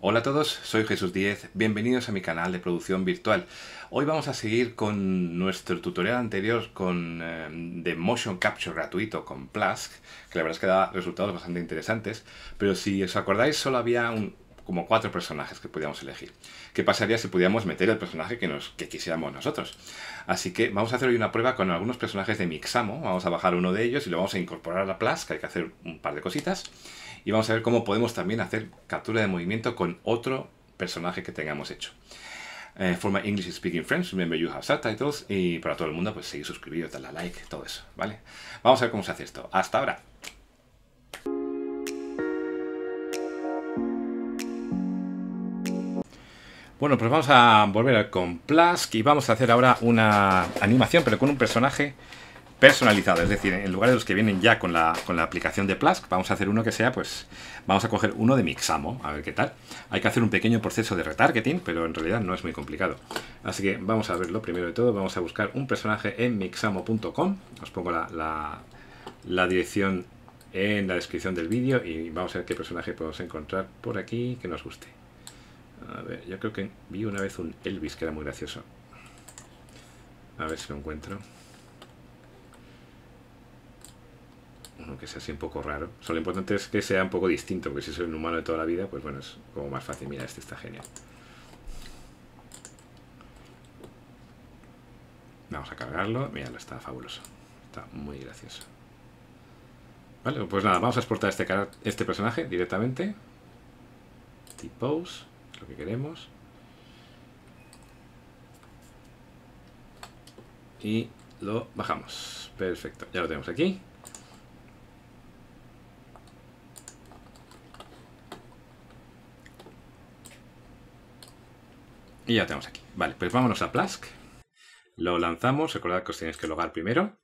Hola a todos, soy Jesús Díez, bienvenidos a mi canal de producción virtual. Hoy vamos a seguir con nuestro tutorial anterior con, eh, de Motion Capture gratuito con Plask, que la verdad es que da resultados bastante interesantes, pero si os acordáis solo había como cuatro personajes que podíamos elegir. ¿Qué pasaría si pudiéramos meter el personaje que, nos, que quisiéramos nosotros? Así que vamos a hacer hoy una prueba con algunos personajes de Mixamo. Vamos a bajar uno de ellos y lo vamos a incorporar a que hay que hacer un par de cositas. Y vamos a ver cómo podemos también hacer captura de movimiento con otro personaje que tengamos hecho. Eh, English speaking friends, remember you have subtitles. Y para todo el mundo, pues seguir suscribiros, darle a like, todo eso, ¿vale? Vamos a ver cómo se hace esto. Hasta ahora. Bueno, pues vamos a volver con Plask y vamos a hacer ahora una animación, pero con un personaje personalizado. Es decir, en lugar de los que vienen ya con la, con la aplicación de Plask, vamos a hacer uno que sea, pues, vamos a coger uno de Mixamo, a ver qué tal. Hay que hacer un pequeño proceso de retargeting, pero en realidad no es muy complicado. Así que vamos a verlo primero de todo. Vamos a buscar un personaje en mixamo.com. Os pongo la, la, la dirección en la descripción del vídeo y vamos a ver qué personaje podemos encontrar por aquí que nos guste. A ver, yo creo que vi una vez un Elvis que era muy gracioso. A ver si lo encuentro. Uno que sea así un poco raro. Lo importante es que sea un poco distinto, porque si soy un humano de toda la vida, pues bueno, es como más fácil. Mira, este está genial. Vamos a cargarlo. Mira, está fabuloso. Está muy gracioso. Vale, pues nada, vamos a exportar este, este personaje directamente. T-Pose lo que queremos. Y lo bajamos. Perfecto, ya lo tenemos aquí. Y ya tenemos aquí. Vale, pues vámonos a Plask. Lo lanzamos. Recordad que os tenéis que logar primero.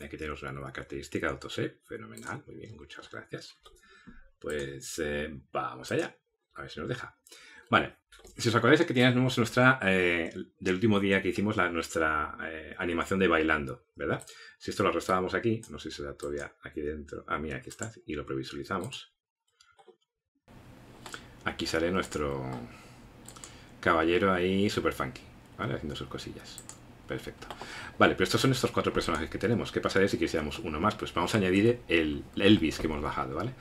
Aquí tenemos una nueva característica de autosave. Fenomenal. Muy bien, muchas gracias. Pues eh, vamos allá. A ver si nos deja. Vale. Si os acordáis que teníamos nuestra, eh, del último día que hicimos la, nuestra eh, animación de bailando, ¿verdad? Si esto lo arrastrábamos aquí, no sé si da todavía aquí dentro. Ah, mira, aquí está. Y lo previsualizamos. Aquí sale nuestro caballero ahí super funky, ¿vale? Haciendo sus cosillas. Perfecto. Vale, pero estos son estos cuatro personajes que tenemos. ¿Qué pasaría si quisiéramos uno más? Pues vamos a añadir el Elvis que hemos bajado, ¿vale?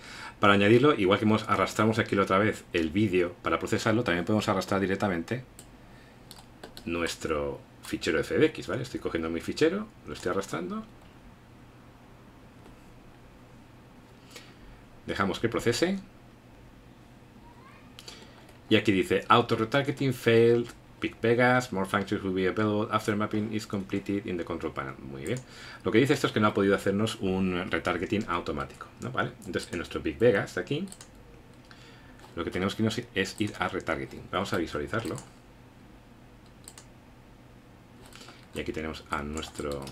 Para añadirlo, igual que hemos arrastramos aquí otra vez el vídeo para procesarlo, también podemos arrastrar directamente nuestro fichero FBX, ¿vale? Estoy cogiendo mi fichero, lo estoy arrastrando. Dejamos que procese. Y aquí dice Auto Retargeting Failed Big Vegas, more functions will be available after mapping is completed in the control panel. Muy bien. Lo que dice esto es que no ha podido hacernos un retargeting automático. ¿no? ¿Vale? Entonces, en nuestro Big Vegas, aquí, lo que tenemos que ir es ir a retargeting. Vamos a visualizarlo. Y aquí tenemos a nuestro...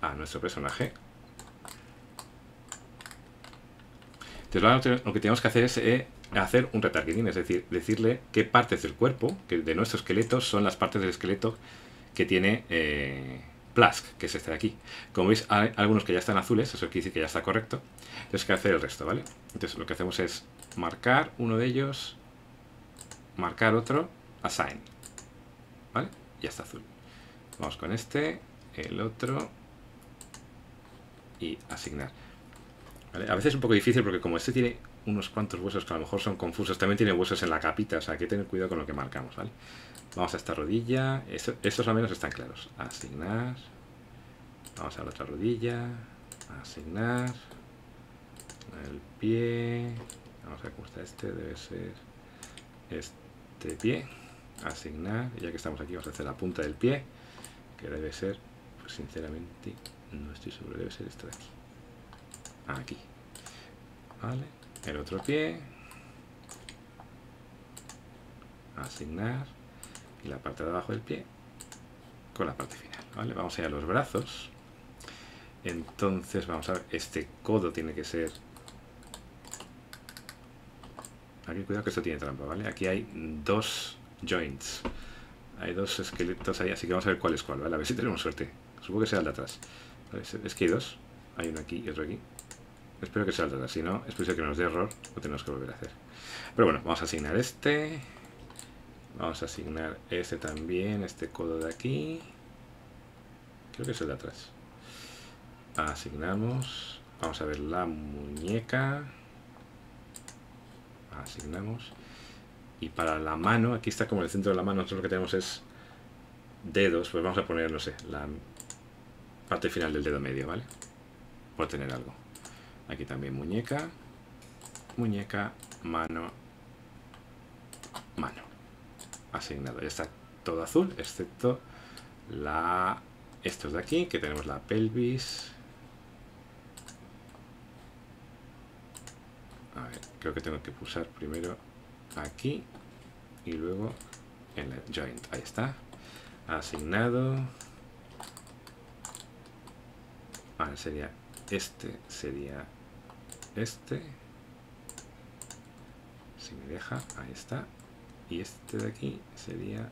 a nuestro personaje. Entonces, lo que tenemos que hacer es eh, hacer un retargeting, es decir, decirle qué partes del cuerpo, que de nuestro esqueleto, son las partes del esqueleto que tiene eh, Plask, que es este de aquí. Como veis, hay algunos que ya están azules, eso quiere decir que ya está correcto. Entonces, que hacer el resto, ¿vale? Entonces, lo que hacemos es marcar uno de ellos, marcar otro, assign, ¿vale? Ya está azul. Vamos con este, el otro y asignar. A veces es un poco difícil porque como este tiene unos cuantos huesos que a lo mejor son confusos. También tiene huesos en la capita, o sea, hay que tener cuidado con lo que marcamos, ¿vale? Vamos a esta rodilla. estos al menos están claros. Asignar. Vamos a la otra rodilla. Asignar. El pie. Vamos a cómo este. Debe ser este pie. Asignar. Y ya que estamos aquí, vamos a hacer la punta del pie. Que debe ser, pues sinceramente, no estoy seguro. Debe ser esto de aquí. Aquí. Vale el otro pie, asignar y la parte de abajo del pie con la parte final. ¿vale? Vamos a ir a los brazos. Entonces vamos a ver, este codo tiene que ser... Aquí cuidado que esto tiene trampa, ¿vale? Aquí hay dos joints. Hay dos esqueletos ahí, así que vamos a ver cuál es cuál, ¿vale? A ver si tenemos suerte. Supongo que sea el de atrás. Es que hay dos. Hay uno aquí y otro aquí. Espero que salga, si no, es posible que nos dé error o tenemos que volver a hacer. Pero bueno, vamos a asignar este. Vamos a asignar este también, este codo de aquí. Creo que es el de atrás. Asignamos. Vamos a ver la muñeca. Asignamos. Y para la mano, aquí está como el centro de la mano, nosotros lo que tenemos es dedos, pues vamos a poner, no sé, la parte final del dedo medio, ¿vale? Por tener algo. Aquí también muñeca, muñeca, mano, mano. Asignado. Ya está todo azul, excepto la estos de aquí, que tenemos la pelvis. A ver, creo que tengo que pulsar primero aquí y luego en el joint. Ahí está. Asignado. Ahora sería este, sería este. Si me deja, ahí está. Y este de aquí sería,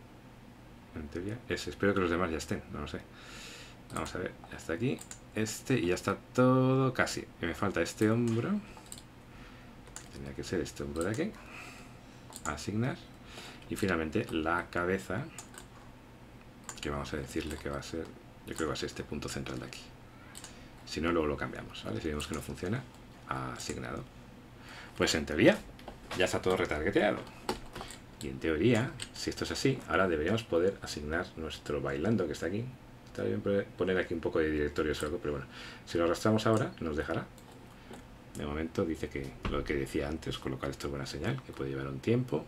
en teoría, ese. Espero que los demás ya estén, no lo sé. Vamos a ver, ya está aquí. Este y ya está todo casi. Y me falta este hombro. Tendría que ser este hombro de aquí. Asignar. Y finalmente la cabeza. Que vamos a decirle que va a ser. Yo creo que va a ser este punto central de aquí. Si no, luego lo cambiamos, ¿vale? Si vemos que no funciona, asignado. Pues en teoría, ya está todo retargeteado. Y en teoría, si esto es así, ahora deberíamos poder asignar nuestro bailando que está aquí. Está bien poner aquí un poco de directorio o algo, pero bueno, si lo arrastramos ahora, nos dejará. De momento dice que lo que decía antes, con lo cual esto es buena señal, que puede llevar un tiempo.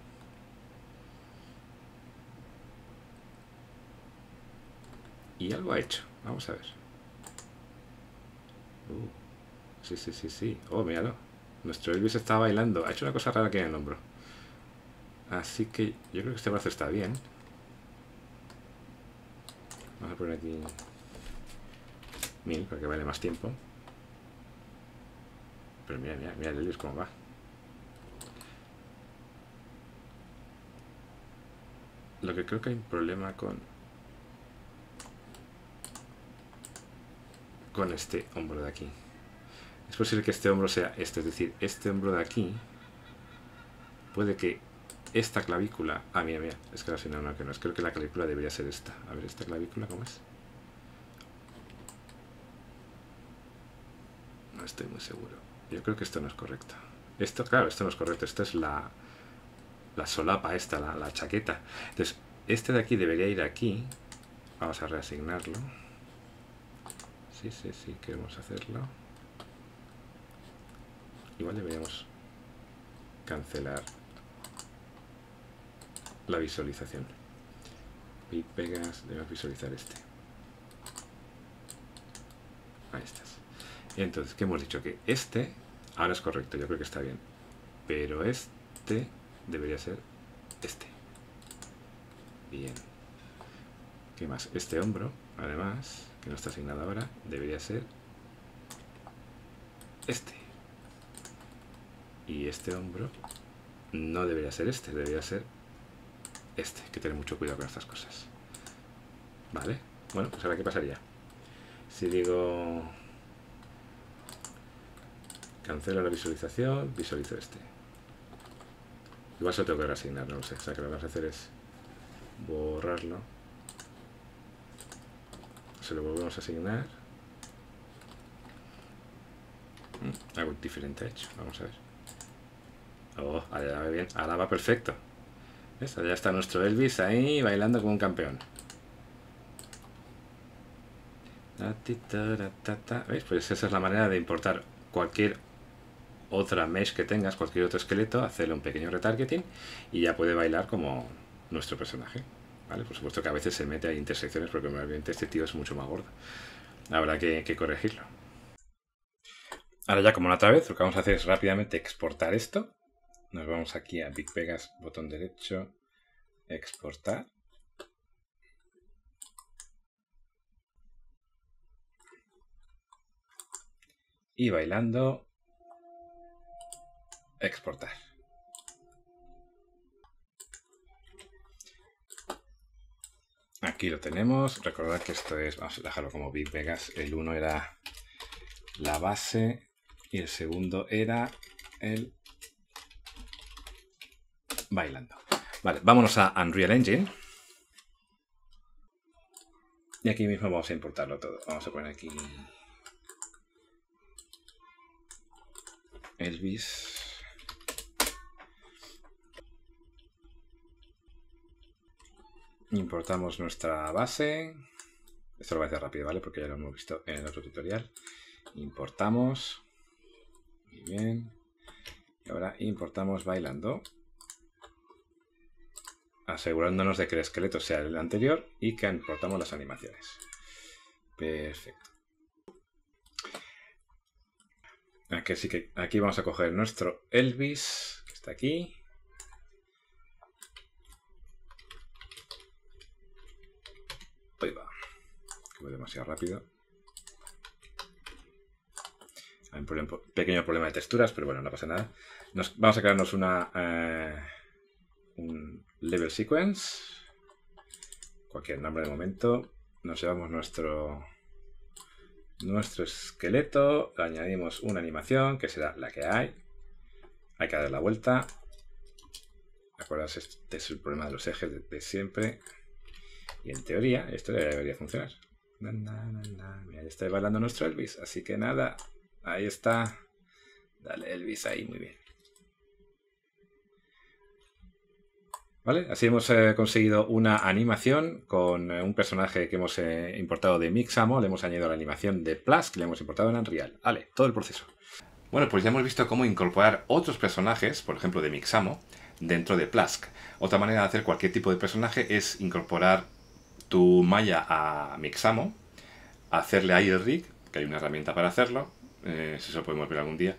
Y algo ha hecho. Vamos a ver. Uh, sí, sí, sí, sí. Oh, míralo. Nuestro Elvis está bailando. Ha hecho una cosa rara aquí en el hombro. Así que yo creo que este brazo está bien. Vamos a poner aquí mil para que vale más tiempo. Pero mira, mira, mira el Elvis cómo va. Lo que creo que hay un problema con con este hombro de aquí. Es posible que este hombro sea este, es decir, este hombro de aquí puede que esta clavícula... Ah, mira, mira, es que no, no, que no es. Creo que la clavícula debería ser esta. A ver, esta clavícula, ¿cómo es? No estoy muy seguro. Yo creo que esto no es correcto. Esto, claro, esto no es correcto. Esto es la, la solapa esta, la, la chaqueta. Entonces, este de aquí debería ir aquí. Vamos a reasignarlo. Sí, sí, sí, queremos hacerlo. Igual deberíamos cancelar la visualización. Y pegas, debemos visualizar este. Ahí estás. Entonces, ¿qué hemos dicho? Que este, ahora es correcto, yo creo que está bien. Pero este debería ser este. Bien. ¿Qué más? Este hombro, además, que no está asignado ahora, debería ser este. Y este hombro no debería ser este, debería ser este. Que tener mucho cuidado con estas cosas. ¿Vale? Bueno, pues ahora qué pasaría. Si digo cancelo la visualización, visualizo este. Igual se lo tengo que reasignar, no lo sé. O sea que lo que vamos a hacer es borrarlo se lo volvemos a asignar. Mm, algo diferente hecho, vamos a ver. Oh, allá bien, ahora va perfecto. ¿Ves? Ya está nuestro Elvis ahí bailando como un campeón. ¿Veis? Pues esa es la manera de importar cualquier otra mesh que tengas, cualquier otro esqueleto, hacerle un pequeño retargeting y ya puede bailar como nuestro personaje. Por supuesto que a veces se mete a intersecciones porque obviamente este tío es mucho más gordo. Habrá que, que corregirlo. Ahora ya como la otra vez, lo que vamos a hacer es rápidamente exportar esto. Nos vamos aquí a Big Vegas, botón derecho, exportar. Y bailando, exportar. Aquí lo tenemos. Recordad que esto es, vamos a dejarlo como Big Vegas. El 1 era la base y el segundo era el bailando. Vale, vámonos a Unreal Engine. Y aquí mismo vamos a importarlo todo. Vamos a poner aquí Elvis. Importamos nuestra base. Esto lo voy a hacer rápido, ¿vale? Porque ya lo hemos visto en el otro tutorial. Importamos. Muy bien. Y ahora importamos bailando. Asegurándonos de que el esqueleto sea el anterior y que importamos las animaciones. Perfecto. Aquí, sí que, aquí vamos a coger nuestro Elvis, que está aquí. Ahí va. Que demasiado rápido. Hay un pequeño problema de texturas, pero bueno, no pasa nada. Nos, vamos a crearnos una eh, level sequence. Cualquier nombre de momento. Nos llevamos nuestro nuestro esqueleto. Le añadimos una animación que será la que hay. Hay que darle la vuelta. Acordaos, este es el problema de los ejes de siempre. Y en teoría, esto debería funcionar. Mira, ya está bailando nuestro Elvis. Así que nada, ahí está. Dale Elvis ahí, muy bien. ¿Vale? Así hemos eh, conseguido una animación con eh, un personaje que hemos eh, importado de Mixamo. Le hemos añadido la animación de Plus que le hemos importado en Unreal. Vale, todo el proceso. Bueno, pues ya hemos visto cómo incorporar otros personajes, por ejemplo de Mixamo, dentro de Plask. Otra manera de hacer cualquier tipo de personaje es incorporar tu malla a Mixamo, hacerle ahí el rig, que hay una herramienta para hacerlo, si eso podemos ver algún día,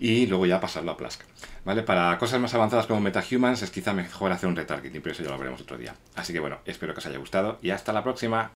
y luego ya pasarlo a Plask. ¿Vale? Para cosas más avanzadas como MetaHumans es quizá mejor hacer un retargeting, pero eso ya lo veremos otro día. Así que bueno, espero que os haya gustado y hasta la próxima.